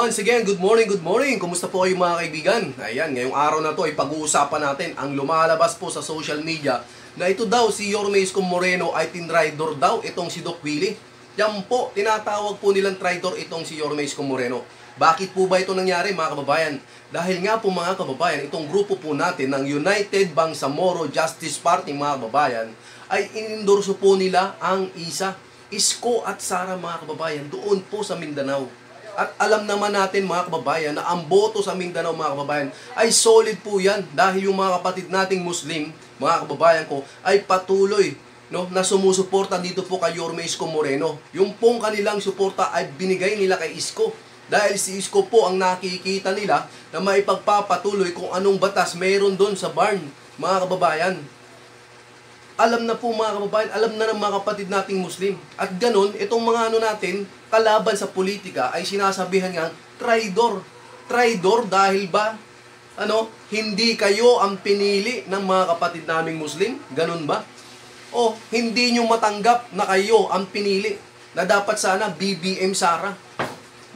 Once again, good morning, good morning. Kumusta po kayo mga kaibigan? Ayan, ngayong araw na to ay pag-uusapan natin ang lumalabas po sa social media na ito daw si Yorme Isko Moreno ay tinrider daw itong si Doc Willie. Yan po, tinatawag po nilang traitor itong si Yorme Isko Moreno. Bakit po ba ito nangyari mga kababayan? Dahil nga po mga kababayan, itong grupo po natin ng United Bangsamoro Justice Party mga kababayan ay inendorso po nila ang isa, Isko at Sara mga kababayan doon po sa Mindanao. At alam naman natin mga kababayan na ang boto sa Mindanao mga kababayan ay solid po yan dahil yung mga kapatid nating Muslim, mga kababayan ko, ay patuloy no, na sumusuporta dito po kay Yorme Isko Moreno. Yung pong kanilang suporta ay binigay nila kay Isko. Dahil si Isko po ang nakikita nila na maipagpapatuloy kung anong batas mayroon doon sa barn, mga kababayan alam na po mga kababayan, alam na ng mga kapatid nating Muslim. At ganun, itong mga ano natin, kalaban sa politika ay sinasabihan nga, traidor. Traidor dahil ba, ano, hindi kayo ang pinili ng mga kapatid naming Muslim? Ganun ba? O hindi nyo matanggap na kayo ang pinili na dapat sana BBM Sara?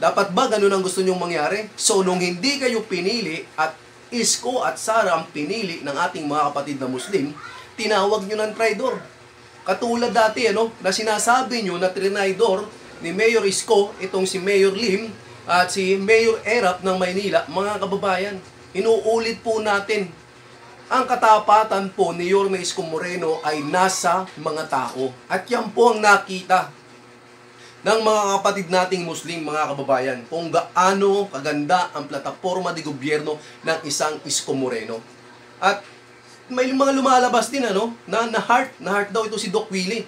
Dapat ba ganun ang gusto nyong mangyari? So, nung hindi kayo pinili at Isko at Sara ang pinili ng ating mga kapatid na Muslim, tinawag nyo ng traidor. Katulad dati, ano, na sinasabi nyo na trinaidor ni Mayor Isko, itong si Mayor Lim, at si Mayor Erap ng Maynila, mga kababayan, inuulit po natin, ang katapatan po ni Yorme Isko Moreno ay nasa mga tao. At yan po ang nakita ng mga kapatid nating Muslim, mga kababayan, kung gaano kaganda ang plataforma de gobyerno ng isang Isko Moreno. At may mga lumalabas din ano, na na heart, na heart daw ito si Doc Willie.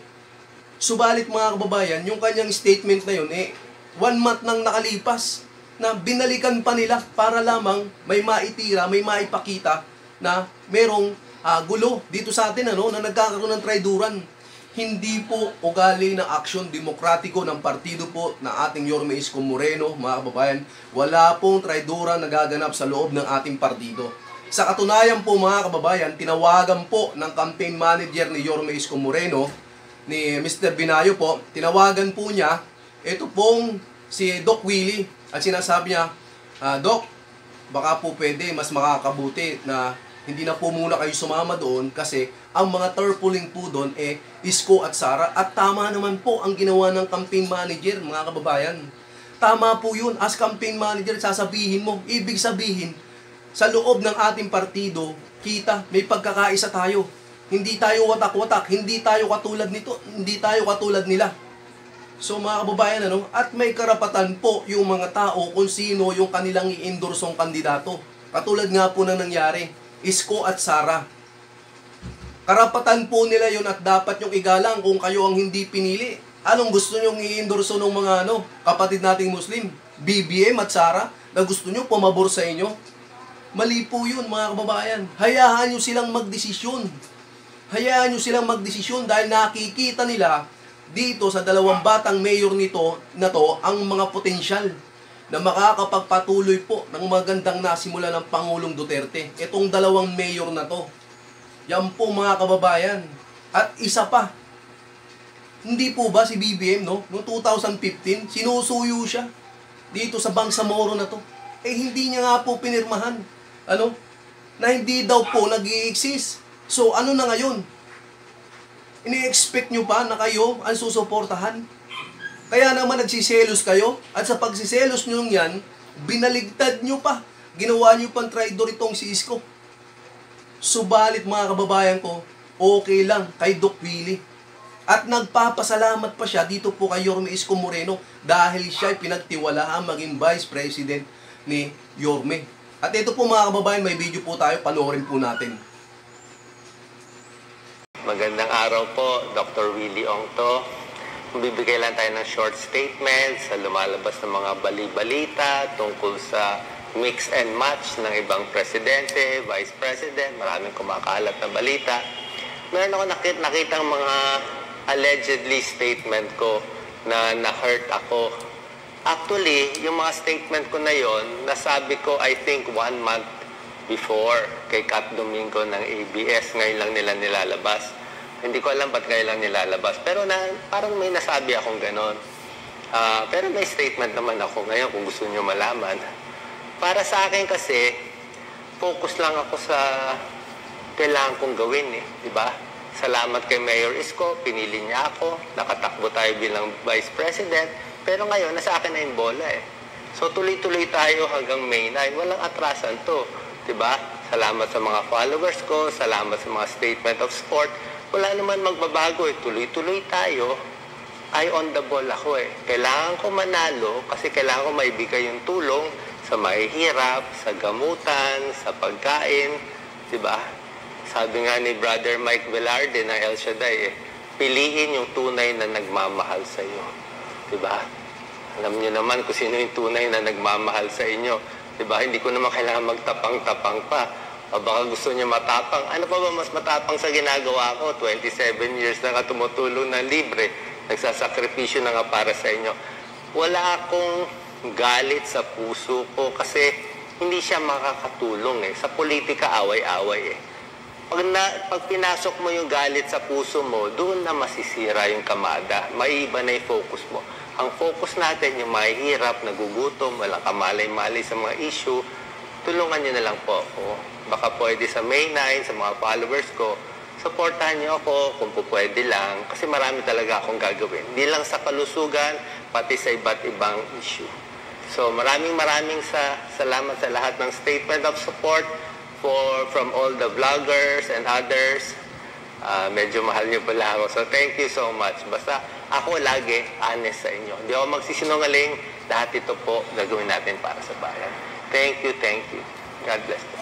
Subalit mga kababayan, yung kanyang statement na yun, eh, one month nang nakalipas, na binalikan pa nila para lamang may maitira, may maipakita na merong uh, gulo dito sa atin ano, na nagkakaroon ng traiduran. Hindi po ugali na aksyon demokratiko ng partido po na ating Yorme Isko Moreno, mga kababayan. Wala pong traiduran nagaganap sa loob ng ating partido. Sa katunayan po mga kababayan, tinawagan po ng campaign manager ni Yorme Isko Moreno, ni Mr. Binayo po, tinawagan po niya, ito pong si Doc Willie, at sinasabi niya, uh, Doc, baka po pwede, mas makakabuti na hindi na po muna kayo sumama doon kasi ang mga tarpaulin po doon eh Isko at Sara at tama naman po ang ginawa ng campaign manager mga kababayan. Tama po yun. As campaign manager, sasabihin mo, ibig sabihin, sa loob ng ating partido, kita, may pagkakaisa tayo. Hindi tayo watak-watak, hindi tayo katulad nito, hindi tayo katulad nila. So mga kababayan, ano, at may karapatan po yung mga tao kung sino yung kanilang i-endorsong kandidato. Katulad nga po na nangyari, Isko at Sara. Karapatan po nila yun at dapat yung igalang kung kayo ang hindi pinili. Anong gusto nyong i-endorso ng mga ano, kapatid nating Muslim? BBM at Sara na gusto nyo pumabor sa inyo? Mali po yun, mga kababayan. Hayaan nyo silang magdesisyon. Hayaan nyo silang magdesisyon dahil nakikita nila dito sa dalawang batang mayor nito na to ang mga potensyal na makakapagpatuloy po ng magandang nasimula ng Pangulong Duterte. Itong dalawang mayor na to. Yan po mga kababayan. At isa pa, hindi po ba si BBM, no? Noong 2015, sinusuyo siya dito sa Bangsamoro na to. Eh, hindi niya nga po pinirmahan ano, na hindi daw po nag exist So, ano na ngayon? Ini-expect nyo pa na kayo ang susuportahan? Kaya naman nagsiselos kayo, at sa pagsiselos nyo yan, binaligtad nyo pa. Ginawa nyo pang traidor itong si Isko. Subalit mga kababayan ko, okay lang kay Doc Willie. At nagpapasalamat pa siya dito po kay Yorme Isko Moreno dahil siya ay pinagtiwalaan maging Vice President ni Yorme. At ito po mga kababayan, may video po tayo, panoorin po natin. Magandang araw po, Dr. Willie Ongto. Bibigay lang tayo ng short statement sa lumalabas ng mga bali-balita tungkol sa mix and match ng ibang presidente, vice president, maraming kumakalat na balita. Meron ako nakita, nakitang mga allegedly statement ko na na-hurt ako Actually, yung mga statement ko na yon, nasabi ko I think one month before kay Kat Domingo ng ABS. Ngayon lang nila nilalabas. Hindi ko alam ba't ngayon lang nilalabas. Pero na, parang may nasabi akong ganon. Ah, pero may statement naman ako ngayon kung gusto nyo malaman. Para sa akin kasi, focus lang ako sa kailangan kong gawin eh, di ba? Salamat kay Mayor Isko, pinili niya ako, nakatakbo tayo bilang Vice President, pero ngayon, nasa akin na yung bola eh. So tuloy-tuloy tayo hanggang May 9, walang atrasan to, ba? Salamat sa mga followers ko, salamat sa mga statement of support, wala naman magbabago eh, tuloy-tuloy tayo, ay on the ball ako eh. Kailangan ko manalo kasi kailangan ko maibigay yung tulong sa mahihirap, sa gamutan, sa pagkain, ba? Sabi nga ni Brother Mike Velarde ng El Shaddai eh, piliin yung tunay na nagmamahal sa iyo. Di ba? Alam niyo naman kung sino yung tunay na nagmamahal sa inyo. Di ba? Hindi ko naman kailangan magtapang-tapang pa. O baka gusto niya matapang. Ano pa ba mas matapang sa ginagawa ko? 27 years na nga tumutulong ng libre. Nagsasakripisyo na nga para sa inyo. Wala akong galit sa puso ko kasi hindi siya makakatulong eh. Sa politika, away-away eh. Pag, na, pag pinasok mo yung galit sa puso mo, doon na masisira yung kamada. Maiiba na yung focus mo. Ang focus natin, yung mahihirap, nagugutom, walang kamalay-malay sa mga issue, tulungan nyo na lang po ako. Baka pwede sa May 9, sa mga followers ko, supportahan niyo ako kung po pwede lang. Kasi marami talaga akong gagawin. Hindi lang sa kalusugan, pati sa iba't ibang issue. So maraming maraming sa salamat sa lahat ng statement of support for from all the vloggers and others. Ah, medyo mahal niyo pala ako. So thank you so much. Basta ako lagi honest sa inyo. Hindi ako magsisinungaling. Lahat ito po gagawin natin para sa bayan. Thank you, thank you. God bless you.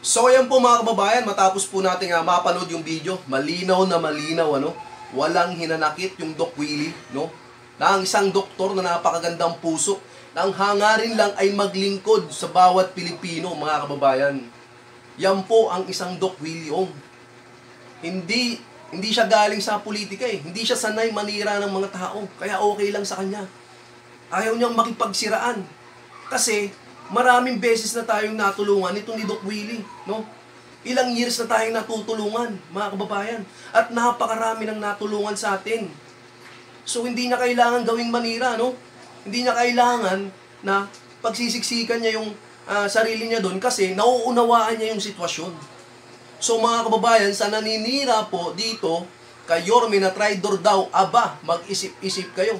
So ayan po mga kababayan, matapos po natin nga mapanood yung video, malinaw na malinaw ano, walang hinanakit yung Doc Willie, no? Na ang isang doktor na napakagandang puso, na ang hangarin lang ay maglingkod sa bawat Pilipino, mga kababayan. Yan po ang isang Doc Willie. Hindi hindi siya galing sa politika eh. Hindi siya sanay manira ng mga tao. Kaya okay lang sa kanya. Ayaw niyang makipagsiraan. Kasi maraming beses na tayong natulungan itong ni Doc Willie, no? Ilang years na tayong natutulungan, mga kababayan. At napakarami nang natulungan sa atin. So hindi niya kailangan gawing manira, no? Hindi niya kailangan na pagsisiksikan niya yung ah, sarili niya doon kasi nauunawaan niya yung sitwasyon. So mga kababayan, sa naninira po dito, kay Yorme na traidor daw, aba, mag-isip-isip kayo.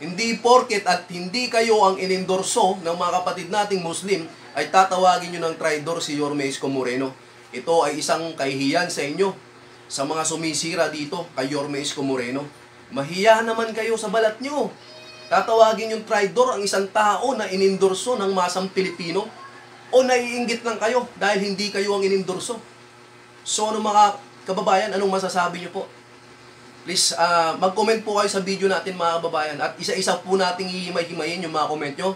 Hindi porket at hindi kayo ang inendorso ng mga kapatid nating Muslim, ay tatawagin nyo ng traidor si Yorme Isko Moreno. Ito ay isang kahihiyan sa inyo, sa mga sumisira dito kay Yorme Isko Moreno. Mahiya naman kayo sa balat nyo. Tatawagin yung traidor ang isang tao na inendorso ng masang Pilipino o naiinggit lang kayo dahil hindi kayo ang inendorso. So, ano mga kababayan, anong masasabi niyo po? Please, ah, mag-comment po kayo sa video natin mga kababayan at isa-isa po nating hihimay-himayin yung mga comment nyo.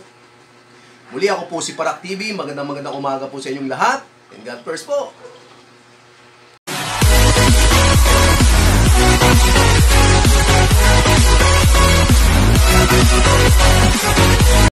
Muli ako po si Parak TV. Magandang magandang umaga po sa inyong lahat. And God first po.